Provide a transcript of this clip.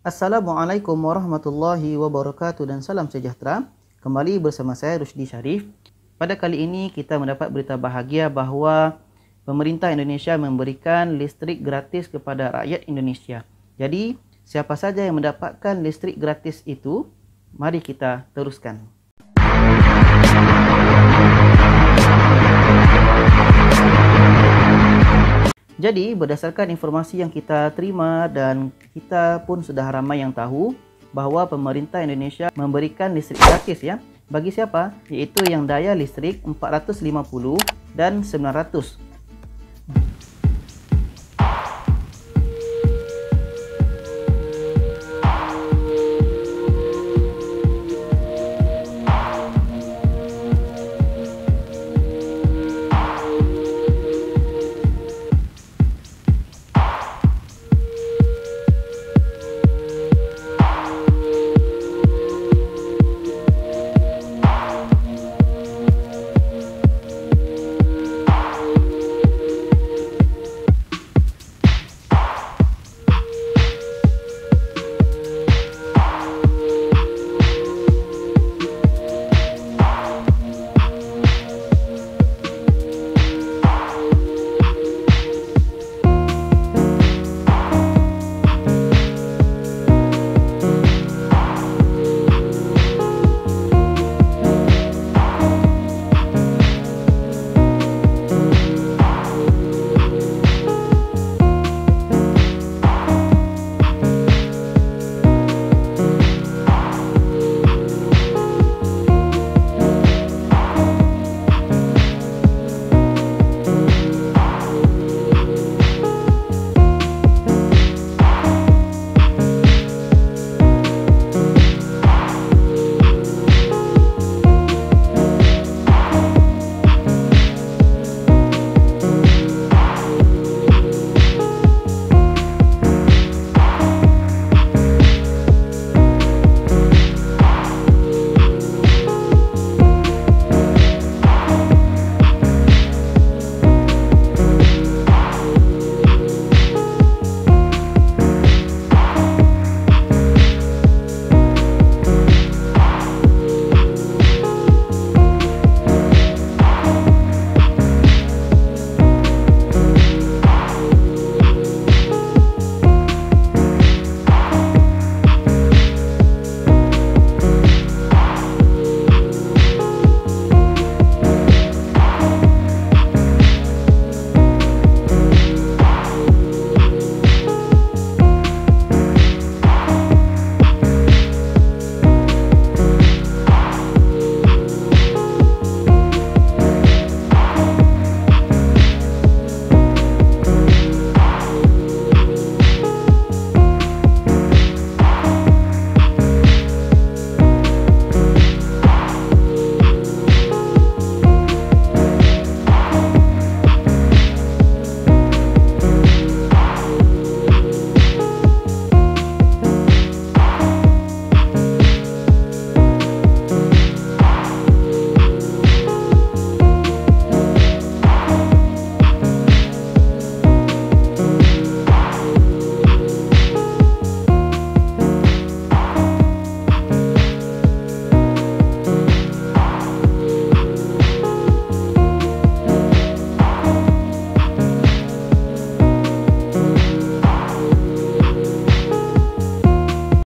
Assalamualaikum warahmatullahi wabarakatuh dan salam sejahtera. Kembali bersama saya Rusdi Sharif. Pada kali ini kita mendapat berita bahagia bahawa pemerintah Indonesia memberikan listrik gratis kepada rakyat Indonesia. Jadi, siapa saja yang mendapatkan listrik gratis itu, mari kita teruskan. Jadi berdasarkan informasi yang kita terima dan kita pun sudah ramai yang tahu bahawa pemerintah Indonesia memberikan listrik gratis ya. Bagi siapa? Iaitu yang daya listrik 450 dan 900